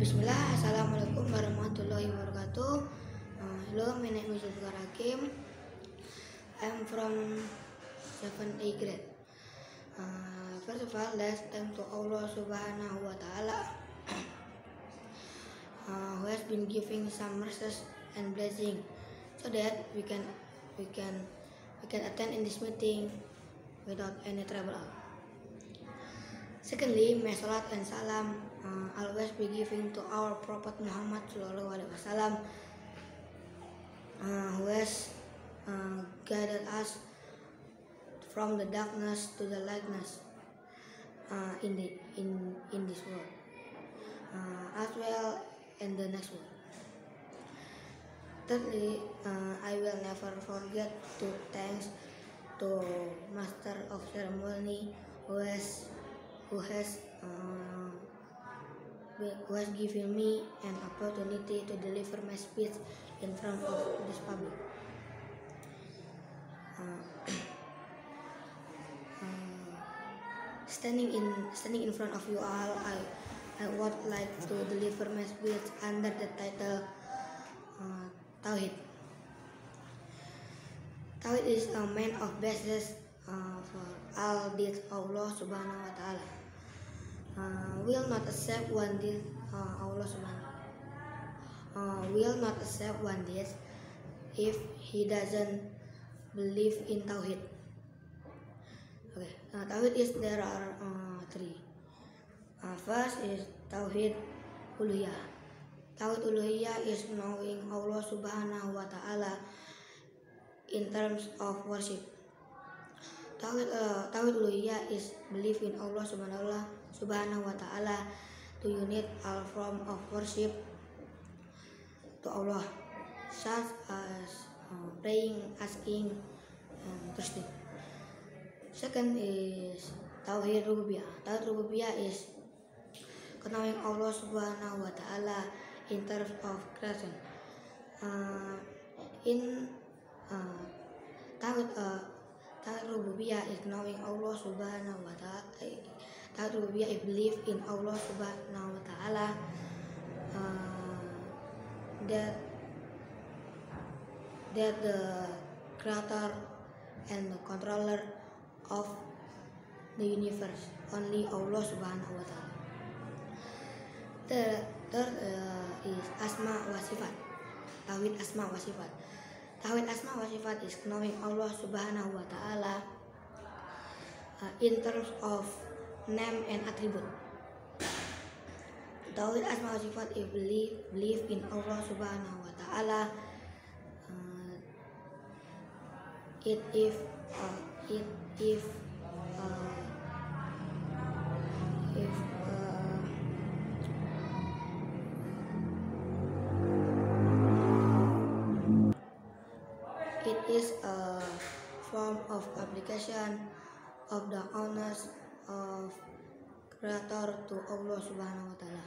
Bismillah, Assalamualaikum warahmatullahi wabarakatuh. Uh, hello, my name is Zulfikar Hakim. I'm from 7A grade. Uh, first of all, let's thank to Allah Subhanahu wa Ta'ala uh, who has been giving some mercies and blessing so that we can we can we can attend in this meeting without any trouble. Secondly, may salat and salam uh, be given to our Prophet Muhammad Sallallahu Alaihi Wasallam, uh, who has uh, guided us from the darkness to the lightness uh, in the in in this world, uh, as well in the next world. Thirdly, uh, I will never forget to thanks to Master of Ceremony who has who has uh, who has given me an opportunity to deliver my speech in front of this public. Uh, uh, standing in standing in front of you all, I I would like to deliver my speech under the title uh. Tauhid is a man of basis uh, for all deeds Allah Subhanahu wa Taala uh, will not accept one deed uh, Allah subhanahu uh, will not accept one deed if he doesn't believe in Tauhid. Okay uh, Tauhid is there are uh, three. Uh, first is Tauhid Uluhiyah. Tauhid Uluhiyah is knowing Allah subhanahu wa ta'ala in terms of worship. Tauhid uh, Tauhid Uluhiyah is belief in Allah subhanahu wa ta'ala Subhanahu wa taala to unit all form of worship to Allah such as uh, praying, asking, and trusting. Second is Tauhid Rububiyah. Tauhid Rububiyah is knowing Allah Subhanahu wa taala in terms of creation. Uh, in uh, Tauhid uh, Tauhid Rububiyah is knowing Allah Subhanahu wa taala Ta'at rububiyah I believe in Allah Subhanahu wa taala uh, that that the creator and the controller of the universe only Allah Subhanahu wa taala. The third uh, is asma wa sifat. Tauhid asma wa sifat. Tauhid asma wa sifat is knowing Allah Subhanahu wa taala uh, in terms of name and attribute. Tauhid asma wa sifat is believe, believe in Allah Subhanahu wa taala. Uh, it if uh, it if uh, if uh, it is a form of application of the honors of creator to Allah Subhanahu wa taala.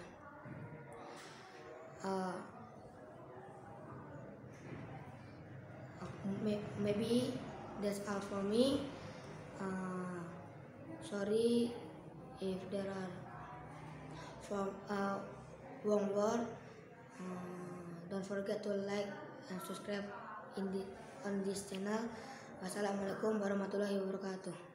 Uh, maybe that's all for me. Uh, sorry if there are from uh, wrong word. Uh, don't forget to like and subscribe in the on this channel. Wassalamualaikum warahmatullahi wabarakatuh.